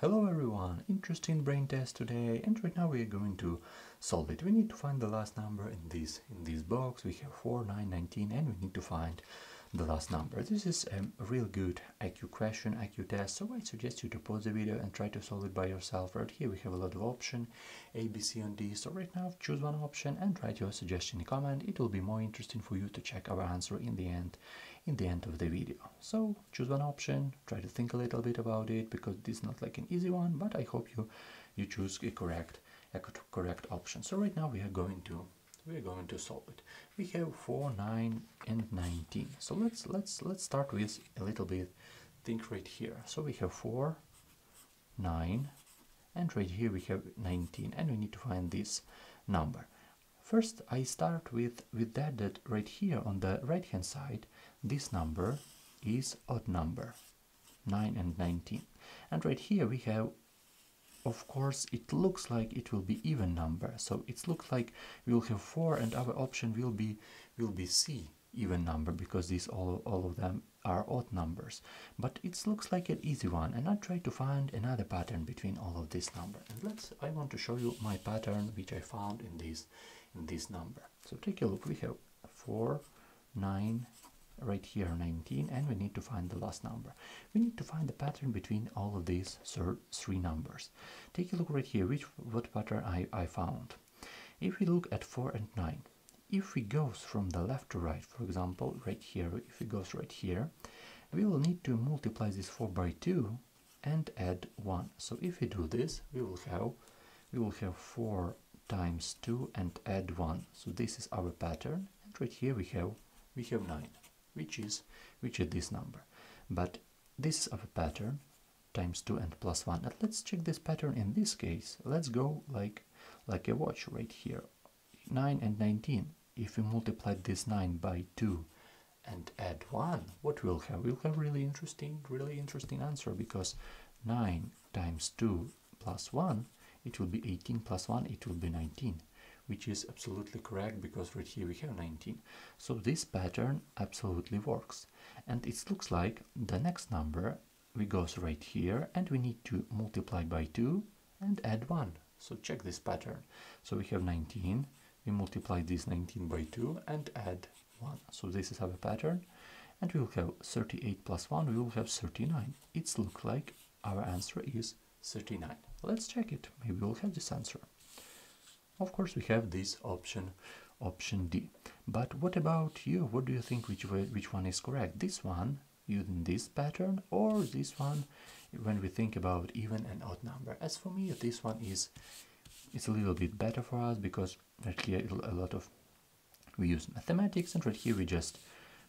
Hello everyone, interesting brain test today and right now we are going to solve it. We need to find the last number in this in this box. We have 4, 9, 19 and we need to find the last number. This is um, a real good IQ question, IQ test, so I suggest you to pause the video and try to solve it by yourself. Right here we have a lot of option A, B, C and D. So right now choose one option and write your suggestion in comment. It will be more interesting for you to check our answer in the end in the end of the video. So choose one option, try to think a little bit about it because this is not like an easy one, but I hope you you choose a correct a correct option. So right now we are going to we are going to solve it. We have 4, 9 and 19. So let's let's let's start with a little bit think right here. So we have 4, 9 and right here we have 19 and we need to find this number. First I start with, with that that right here on the right hand side this number is odd number 9 and 19 and right here we have of course it looks like it will be even number. So it looks like we will have 4 and our option will be will be C even number because these all, all of them are odd numbers. But it looks like an easy one and I try to find another pattern between all of this number. And let's I want to show you my pattern which I found in this in this number. So take a look. We have 4 9 right here 19 and we need to find the last number. We need to find the pattern between all of these three numbers. Take a look right here which what pattern I, I found. If we look at 4 and 9 if we goes from the left to right for example right here if it goes right here we will need to multiply this 4 by 2 and add 1 so if we do this we will have we will have 4 times 2 and add 1 so this is our pattern. And right here we have we have 9 which is which is this number. But this is a pattern times 2 and plus 1 and let's check this pattern in this case. Let's go like like a watch right here. 9 and 19 if we multiply this 9 by 2 and add 1 what we'll have? We'll have really interesting really interesting answer because 9 times 2 plus 1 it will be 18 plus 1 it will be 19 which is absolutely correct because right here we have 19. So this pattern absolutely works. And it looks like the next number we goes right here and we need to multiply by 2 and add 1. So check this pattern. So we have 19, we multiply this 19 by 2 and add 1. So this is our pattern. And we will have 38 plus 1, we will have 39. It looks like our answer is 39. Let's check it. Maybe we'll have this answer. Of course, we have this option, option D. But what about you? What do you think which, way, which one is correct? This one using this pattern or this one when we think about even and odd number? As for me, this one is it's a little bit better for us because right here a lot of we use mathematics and right here we just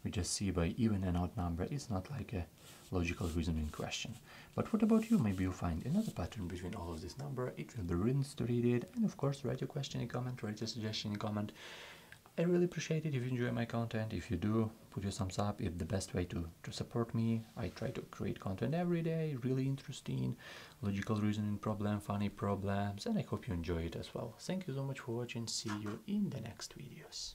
we just see by even and odd number it's not like a logical reasoning question. But what about you? Maybe you find another pattern between all of this number. It will be read it. And of course, write your question in comment, write your suggestion in comment. I really appreciate it if you enjoy my content. If you do, put your thumbs up. It's the best way to, to support me. I try to create content every day, really interesting, logical reasoning problem, funny problems, and I hope you enjoy it as well. Thank you so much for watching. See you in the next videos.